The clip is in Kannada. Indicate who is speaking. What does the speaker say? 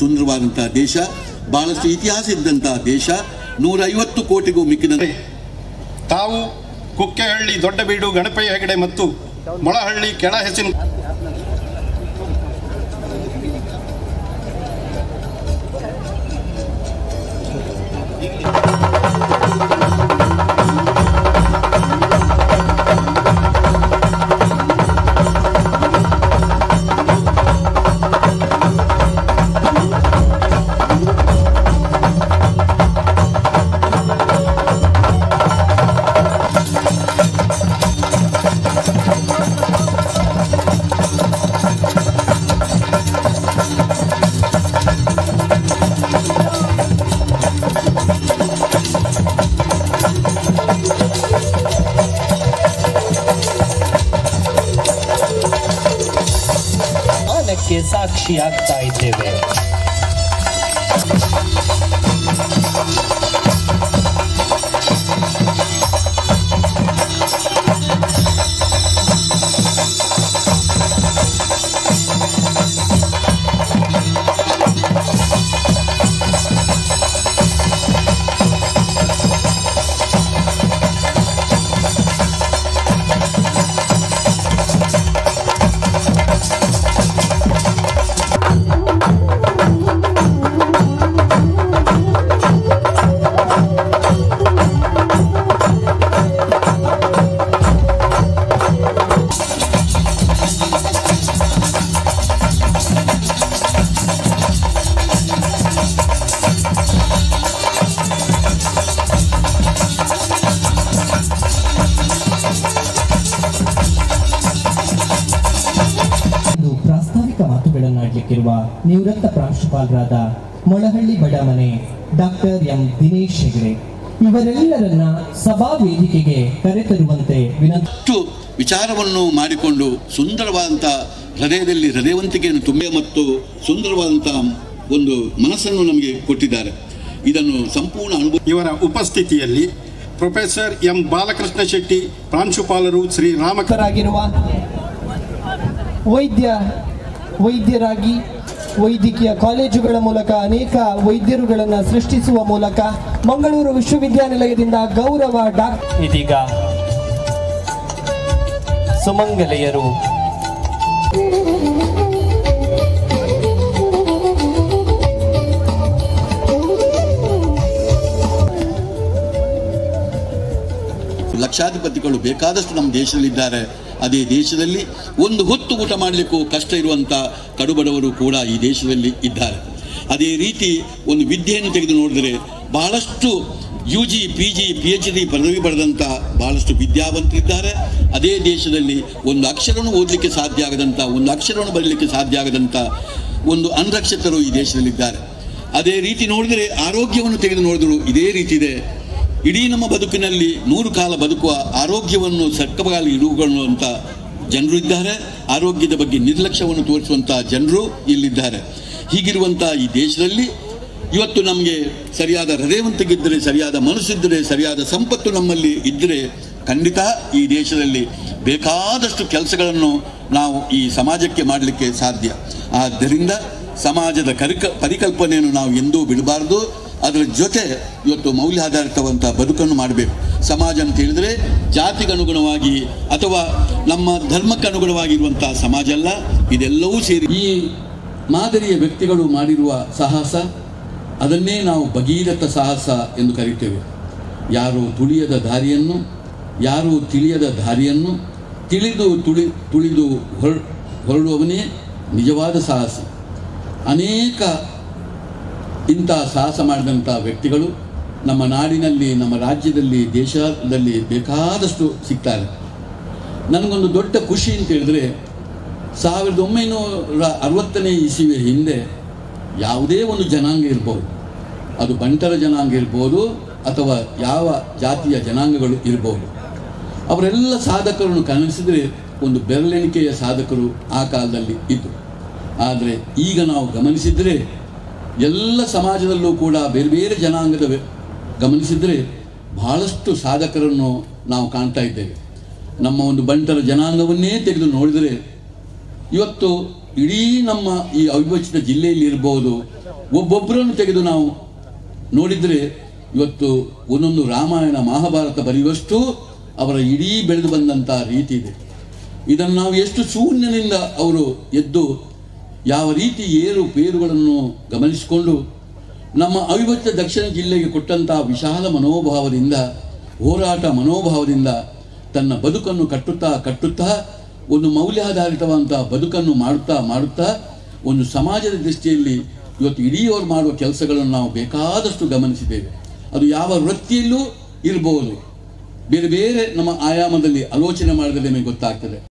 Speaker 1: ಸುಂದರವಾದಂತಹ ದೇಶ, ಬಹಳಷ್ಟು ಇತಿಹಾಸ ಇದ್ದಂತಹ ದೇಶ, ನೂರೈವತ್ತು ಕೋಟಿಗೂ ಮಿಕ್ಕಿದ
Speaker 2: ತಾವು ಕುಕ್ಕೆಹಳ್ಳಿ, ದೊಡ್ಡಬೀಡು ಗಣಪಯ್ಯ ಹೆಗಡೆ ಮತ್ತು ಮೊಳಹಳ್ಳಿ ಕೆಳ ಹೆಸಿನ
Speaker 3: ಮಾನಕ್ಕೆ ಸಾಕ್ಷಿಯಾಗ್ತಾ ಇದ್ದೇವೆ
Speaker 4: ಮಾತುಗಳನ್ನಾಡಲಿಕ್ಕಿರುವ ನಿವೃತ್ತ ಪ್ರಾಂಶುಪಾಲರಾದ ಮೊಳಹಳ್ಳಿ ಬಡಾಮನೆ ಡಾಕ್ಟರ್ ಎಂ ದಿನೇಶ್ ಹೆಗಡೆ. ಇವರೆಲ್ಲರನ್ನ ಸಭಾ ವೇದಿಕೆಗೆ ಕರೆತರುವಂತೆ ವಿನಂತಿ
Speaker 1: ವಿಚಾರವನ್ನು ಮಾಡಿಕೊಂಡು ಸುಂದರವಾದಂಥ ಹೃದಯದಲ್ಲಿ ಹೃದಯವಂತಿಕೆಯನ್ನು ತುಂಬೆ ಮತ್ತು ಸುಂದರವಾದಂಥ ಒಂದು ಮನಸ್ಸನ್ನು ನಮಗೆ ಕೊಟ್ಟಿದ್ದಾರೆ. ಇದನ್ನು ಸಂಪೂರ್ಣ ಅನುಭವ
Speaker 2: ಇವರ ಉಪಸ್ಥಿತಿಯಲ್ಲಿ ಪ್ರೊಫೆಸರ್ ಎಂ ಬಾಲಕೃಷ್ಣ ಶೆಟ್ಟಿ ಪ್ರಾಂಶುಪಾಲರು ಶ್ರೀ
Speaker 5: ರಾಮಕರಾಗಿರುವ ವೈದ್ಯ ವೈದ್ಯರಾಗಿ ವೈದ್ಯಕೀಯ ಕಾಲೇಜುಗಳ ಮೂಲಕ ಅನೇಕ ವೈದ್ಯರುಗಳನ್ನು ಸೃಷ್ಟಿಸುವ ಮೂಲಕ ಮಂಗಳೂರು ವಿಶ್ವವಿದ್ಯಾನಿಲಯದಿಂದ ಗೌರವ ಡಾ
Speaker 3: ಇದೀಗ ಸುಮಂಗಲೆಯರು.
Speaker 1: ಲಕ್ಷಾಧಿಪತಿಗಳು ಬೇಕಾದಷ್ಟು ನಮ್ಮ ದೇಶದಲ್ಲಿದ್ದಾರೆ. ಅದೇ ದೇಶದಲ್ಲಿ ಒಂದು ಹೊತ್ತು ಊಟ ಮಾಡಲಿಕ್ಕೂ ಕಷ್ಟ ಇರುವಂಥ ಕಡುಬಡವರು ಕೂಡ ಈ ದೇಶದಲ್ಲಿ ಇದ್ದಾರೆ. ಅದೇ ರೀತಿ ಒಂದು ವಿದ್ಯೆಯನ್ನು ತೆಗೆದು ನೋಡಿದರೆ ಬಹಳಷ್ಟು U G P G P H D ಪದವಿ ಪಡೆದಂಥ ಬಹಳಷ್ಟು ವಿದ್ಯಾವಂತರಿದ್ದಾರೆ. ಅದೇ ದೇಶದಲ್ಲಿ ಒಂದು ಅಕ್ಷರವನ್ನು ಓದಲಿಕ್ಕೆ ಸಾಧ್ಯ ಆಗದಂಥ ಒಂದು ಅಕ್ಷರವನ್ನು ಬರಲಿಕ್ಕೆ ಸಾಧ್ಯ ಆಗದಂಥ ಒಂದು ಅನರಕ್ಷಿತರು ಈ ದೇಶದಲ್ಲಿದ್ದಾರೆ. ಅದೇ ರೀತಿ ನೋಡಿದರೆ ಆರೋಗ್ಯವನ್ನು ತೆಗೆದು ನೋಡಿದ್ರು ಇದೇ ರೀತಿ ಇದೆ. ಇಡೀ ನಮ್ಮ ಬದುಕಿನಲ್ಲಿ ನೂರು ಕಾಲ ಬದುಕುವ ಆರೋಗ್ಯವನ್ನು ಸಕ್ಕಬಗಾಲಿ ಇಡುಕೊಳ್ಳುವಂಥ ಜನರು ಇದ್ದಾರೆ. ಆರೋಗ್ಯದ ಬಗ್ಗೆ ನಿರ್ಲಕ್ಷ್ಯವನ್ನು ತೋರಿಸುವಂಥ ಜನರು ಇಲ್ಲಿದ್ದಾರೆ. ಹೀಗಿರುವಂಥ ಈ ದೇಶದಲ್ಲಿ ಇವತ್ತು ನಮಗೆ ಸರಿಯಾದ ಹೃದಯವಂತಿಗಿದ್ದರೆ, ಸರಿಯಾದ ಮನಸ್ಸಿದ್ದರೆ, ಸರಿಯಾದ ಸಂಪತ್ತು ನಮ್ಮಲ್ಲಿ ಇದ್ದರೆ ಖಂಡಿತ ಈ ದೇಶದಲ್ಲಿ ಬೇಕಾದಷ್ಟು ಕೆಲಸಗಳನ್ನು ನಾವು ಈ ಸಮಾಜಕ್ಕೆ ಮಾಡಲಿಕ್ಕೆ ಸಾಧ್ಯ. ಆದ್ದರಿಂದ ಸಮಾಜದ ಕರಿಕ, ಪರಿಕಲ್ಪನೆಯನ್ನು ನಾವು ಎಂದೂ ಬಿಡಬಾರ್ದು. ಅದರ ಜೊತೆ ಇವತ್ತು ಮೌಲ್ಯಾಧಾರಿತವಂಥ ಬದುಕನ್ನು ಮಾಡಬೇಕು. ಸಮಾಜ ಅಂತ ಜಾತಿಗೆ ಜಾತಿಗನುಗುಣವಾಗಿ ಅಥವಾ ನಮ್ಮ ಧರ್ಮಕ್ಕೆ ಅನುಗುಣವಾಗಿರುವಂತಹ ಸಮಾಜ ಅಲ್ಲ, ಇದೆಲ್ಲವೂ ಸೇರಿ. ಈ ಮಾದರಿಯ ವ್ಯಕ್ತಿಗಳು ಮಾಡಿರುವ ಸಾಹಸ, ಅದನ್ನೇ ನಾವು ಭಗೀರಥ ಸಾಹಸ ಎಂದು ಕರೀತೇವೆ. ಯಾರು ತುಳಿಯದ ದಾರಿಯನ್ನು, ಯಾರು ತಿಳಿಯದ ದಾರಿಯನ್ನು, ತಿಳಿದು ತುಳಿ, ತುಳಿದು ಹೊರ, ಹೊರಡುವವನೇ ನಿಜವಾದ ಸಾಹಸ. ಅನೇಕ ಇಂಥ ಸಾಹಸ ಮಾಡಿದಂಥ ವ್ಯಕ್ತಿಗಳು ನಮ್ಮ ನಾಡಿನಲ್ಲಿ, ನಮ್ಮ ರಾಜ್ಯದಲ್ಲಿ, ದೇಶದಲ್ಲಿ ಬೇಕಾದಷ್ಟು ಸಿಗ್ತಾರೆ. ನನಗೊಂದು ದೊಡ್ಡ ಖುಷಿ ಅಂತ ಹೇಳಿದ್ರೆ, ಸಾವಿರದ ಒಂಬೈನೂರ ಅರವತ್ತನೇ ಇಸವಿಯ ಹಿಂದೆ ಯಾವುದೇ ಒಂದು ಜನಾಂಗ ಇರ್ಬೋದು. ಅದು ಬಂಟರ ಜನಾಂಗ ಇರ್ಬೋದು, ಅಥವಾ ಯಾವ ಜಾತಿಯ ಜನಾಂಗಗಳು ಇರ್ಬೋದು. ಅವರೆಲ್ಲ ಸಾಧಕರನ್ನು ಕನಸಿದರೆ ಒಂದು ಬೆರಳೆಣಿಕೆಯ ಸಾಧಕರು ಆ ಕಾಲದಲ್ಲಿ ಇದ್ದರು ಆದರೆ ಈಗ ನಾವು ಗಮನಿಸಿದರೆ ಎಲ್ಲ ಸಮಾಜದಲ್ಲೂ ಕೂಡ ಬೇರೆ ಬೇರೆ ಜನಾಂಗದ ಗಮನಿಸಿದರೆ ಬಹಳಷ್ಟು ಸಾಧಕರನ್ನು ನಾವು ಕಾಣ್ತಾ ಇದ್ದೇವೆ. ನಮ್ಮ ಒಂದು ಬಂಟರ ಜನಾಂಗವನ್ನೇ ತೆಗೆದು ನೋಡಿದರೆ ಇವತ್ತು ಇಡೀ ನಮ್ಮ ಈ ಅವಿಭಜಿತ ಜಿಲ್ಲೆಯಲ್ಲಿ ಇರ್ಬೋದು ಒಬ್ಬೊಬ್ಬರನ್ನು ತೆಗೆದು ನಾವು ನೋಡಿದರೆ ಇವತ್ತು ಒಂದೊಂದು ರಾಮಾಯಣ, ಮಹಾಭಾರತ ಬರೆಯುವಷ್ಟು ಅವರ ಇಡೀ ಬೆಳೆದು ಬಂದಂಥ ರೀತಿ ಇದೆ. ಇದನ್ನು ನಾವು ಎಷ್ಟು ಶೂನ್ಯನಿಂದ ಅವರು ಎದ್ದು ಯಾವ ರೀತಿ ಏರು ಪೇರುಗಳನ್ನು ಗಮನಿಸಿಕೊಂಡು ನಮ್ಮ ಅವಿಭಕ್ತ ದಕ್ಷಿಣ ಜಿಲ್ಲೆಗೆ ಕೊಟ್ಟಂತಹ ವಿಶಾಲ ಮನೋಭಾವದಿಂದ, ಹೋರಾಟ ಮನೋಭಾವದಿಂದ ತನ್ನ ಬದುಕನ್ನು ಕಟ್ಟುತ್ತಾ ಕಟ್ಟುತ್ತಾ, ಒಂದು ಮೌಲ್ಯಾಧಾರಿತವಾದಂತಹ ಬದುಕನ್ನು ಮಾಡುತ್ತಾ ಮಾಡುತ್ತಾ, ಒಂದು ಸಮಾಜದ ದೃಷ್ಟಿಯಲ್ಲಿ ಇವತ್ತು ಇಡೀಯವರು ಮಾಡುವ ಕೆಲಸಗಳನ್ನು ನಾವು ಬೇಕಾದಷ್ಟು ಗಮನಿಸಿದ್ದೇವೆ. ಅದು ಯಾವ ವೃತ್ತಿಯಲ್ಲೂ ಇರಬಹುದು ಬೇರೆ ಬೇರೆ ನಮ್ಮ ಆಯಾಮದಲ್ಲಿ ಆಲೋಚನೆ ಮಾಡಿದರೆ ನಿಮಗೆ ಗೊತ್ತಾಗ್ತದೆ.